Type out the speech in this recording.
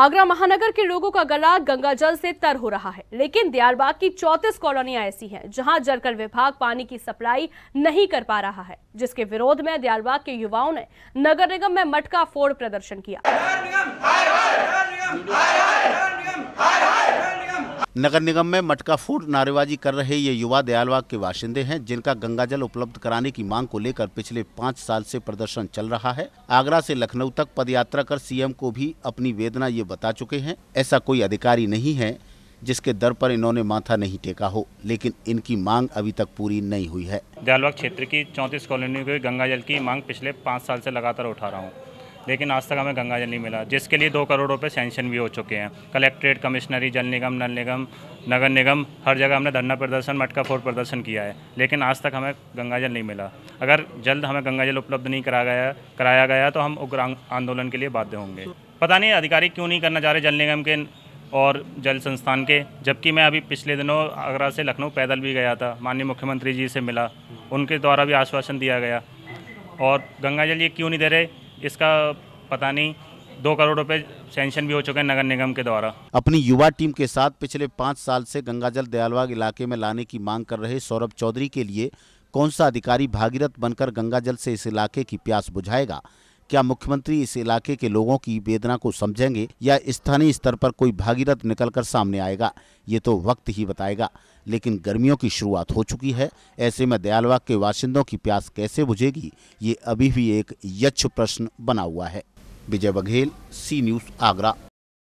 आगरा महानगर के लोगों का गला गंगा जल से तर हो रहा है, लेकिन दियारबाग की 34 कॉलोनियाँ ऐसी हैं, जहाँ जलकर विभाग पानी की सप्लाई नहीं कर पा रहा है, जिसके विरोध में दियारबाग के युवाओं ने नगर निगम में मटका फोड़ प्रदर्शन किया। नगर निगम में मटका फूट नारेबाजी कर रहे ये युवा दयालबाग के बाशिंदे हैं, जिनका गंगाजल उपलब्ध कराने की मांग को लेकर पिछले पाँच साल से प्रदर्शन चल रहा है। आगरा से लखनऊ तक पदयात्रा कर सीएम को भी अपनी वेदना ये बता चुके हैं, ऐसा कोई अधिकारी नहीं है जिसके दर पर इन्होंने माथा नहीं टेका हो, लेकिन इनकी मांग अभी तक पूरी नहीं हुई है। दयालबाग क्षेत्र की चौंतीस कॉलोनियों के गंगा की मांग पिछले पाँच साल से लगातार उठा रहा हूँ। लेकिन आज तक हमें गंगा जल नहीं मिला, जिसके लिए दो करोड़ रुपए सैंक्शन भी हो चुके हैं। कलेक्ट्रेट कमिश्नरी जल निगम, नल निगम, नगर निगम, हर जगह हमने धरना प्रदर्शन, मटका फोड़ प्रदर्शन किया है, लेकिन आज तक हमें गंगा जल नहीं मिला। अगर जल्द हमें गंगा जल उपलब्ध नहीं कराया गया कराया गया तो हम उग्र आंदोलन के लिए बाध्य होंगे। पता नहीं अधिकारी क्यों नहीं करना चाह रहे जल निगम के और जल संस्थान के, जबकि मैं अभी पिछले दिनों आगरा से लखनऊ पैदल भी गया था, माननीय मुख्यमंत्री जी से मिला। उनके द्वारा भी आश्वासन दिया गया। और गंगा जल ये क्यों नहीं दे रहे? इसका पता नहीं, दो करोड़ रुपए सेंशन भी हो चुके हैं नगर निगम के द्वारा। अपनी युवा टीम के साथ पिछले पाँच साल से गंगाजल दयालबाग इलाके में लाने की मांग कर रहे सौरभ चौधरी के लिए कौन सा अधिकारी भागीरथ बनकर गंगाजल से इस इलाके की प्यास बुझाएगा? क्या मुख्यमंत्री इस इलाके के लोगों की वेदना को समझेंगे या स्थानीय स्तर पर कोई भागीरथ निकलकर सामने आएगा? ये तो वक्त ही बताएगा। लेकिन गर्मियों की शुरुआत हो चुकी है। ऐसे में दयालबाग के वासिंदों की प्यास कैसे बुझेगी? ये अभी भी एक यक्ष प्रश्न बना हुआ है। Vijay Baghel, C news, Agra.